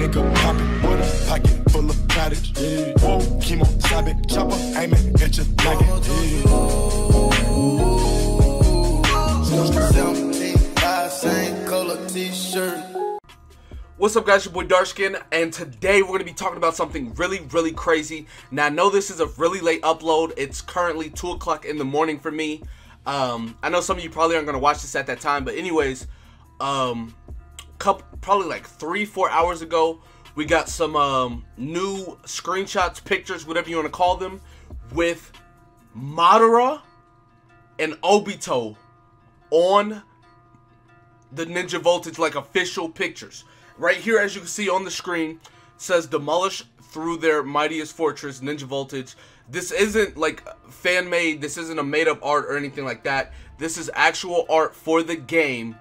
nigga poppin' with a pocket full of cottage. Yeah. Whoa, chemo, stop it, chopper, aiming your noggin. What's up guys, your boy Darkskin, and today we're going to be talking about something really, really crazy. Now I know this is a really late upload, it's currently 2 o'clock in the morning for me. Um, I know some of you probably aren't going to watch this at that time, but anyways, um, couple, probably like 3-4 hours ago, we got some um, new screenshots, pictures, whatever you want to call them, with Madara and Obito on the Ninja Voltage like official pictures. Right here, as you can see on the screen, says demolish through their mightiest fortress, Ninja Voltage. This isn't like fan made, this isn't a made up art or anything like that. This is actual art for the game.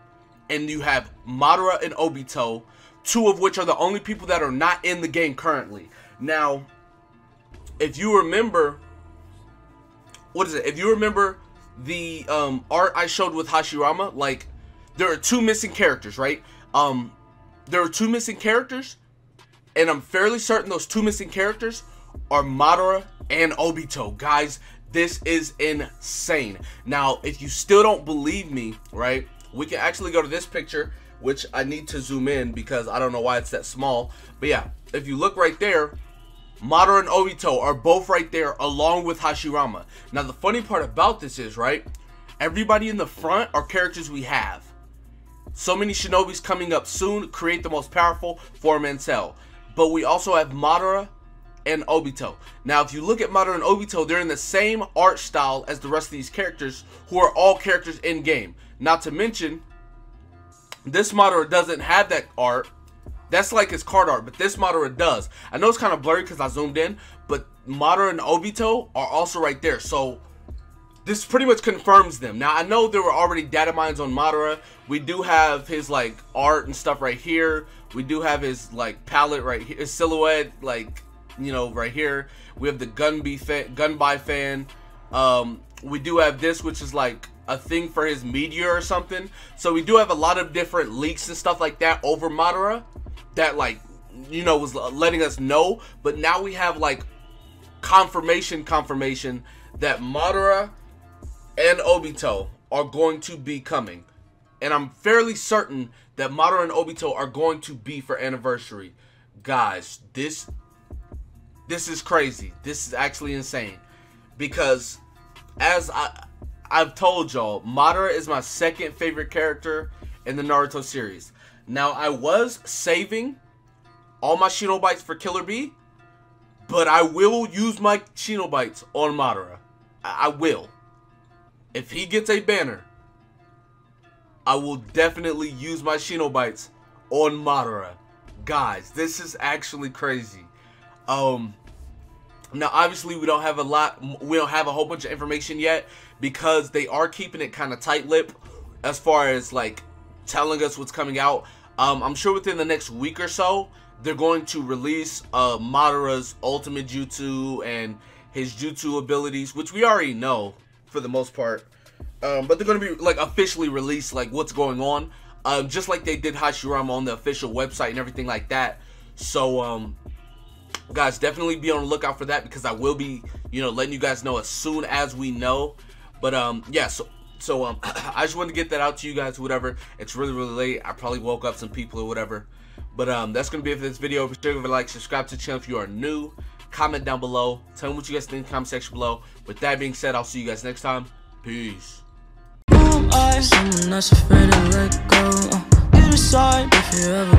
And you have Madara and Obito, two of which are the only people that are not in the game currently. Now, if you remember, what is it? If you remember the um, art I showed with Hashirama, like there are two missing characters, right? Um, there are two missing characters, and I'm fairly certain those two missing characters are Madara and Obito. Guys, this is insane. Now, if you still don't believe me, right, we can actually go to this picture, which I need to zoom in because I don't know why it's that small. But yeah, if you look right there, Madara and Obito are both right there along with Hashirama. Now, the funny part about this is, right, everybody in the front are characters we have. So many shinobis coming up soon create the most powerful four-man cell. But we also have Madara and Obito. Now, if you look at Madara and Obito, they're in the same art style as the rest of these characters, who are all characters in-game. Not to mention, this Madara doesn't have that art. That's like his card art, but this Madara does. I know it's kind of blurry because I zoomed in, but Madara and Obito are also right there. So, this pretty much confirms them. Now, I know there were already data mines on Madara. We do have his, like, art and stuff right here. We do have his, like, palette right here, his silhouette, like, you know, right here. We have the gunbai fan, fan. Um, we do have this, which is, like, a thing for his meteor or something. So we do have a lot of different leaks and stuff like that over Madara that, like, you know, was letting us know. But now we have, like, confirmation, confirmation that Madara and Obito are going to be coming. And I'm fairly certain that Madara and Obito are going to be for anniversary. Guys, this this is crazy. This is actually insane. Because as I I've told y'all, Madara is my second favorite character in the Naruto series. Now, I was saving all my Shinobites for Killer Bee, but I will use my Shinobites on Madara. I, I will. If he gets a banner, I will definitely use my Shinobites on Madara. Guys, this is actually crazy. Um, now, obviously, we don't have a lot, we don't have a whole bunch of information yet because they are keeping it kind of tight-lipped as far as, like, telling us what's coming out. Um, I'm sure within the next week or so, they're going to release uh, Madara's ultimate jutsu and his jutsu abilities, which we already know for the most part. Um, but they're going to be, like, officially released, like, what's going on. Um, just like they did Hashirama on the official website and everything like that. So, um, guys, definitely be on the lookout for that because I will be, you know, letting you guys know as soon as we know. But, um, yeah, so, so, um, I just wanted to get that out to you guys, whatever. It's really, really late. I probably woke up some people or whatever. But, um, that's to be it for this video. Be sure to like, subscribe to the channel if you are new. Comment down below. Tell me what you guys think in the comment section below. With that being said, I'll see you guys next time. Peace. Someone that's afraid to let go. Uh, you if you're ever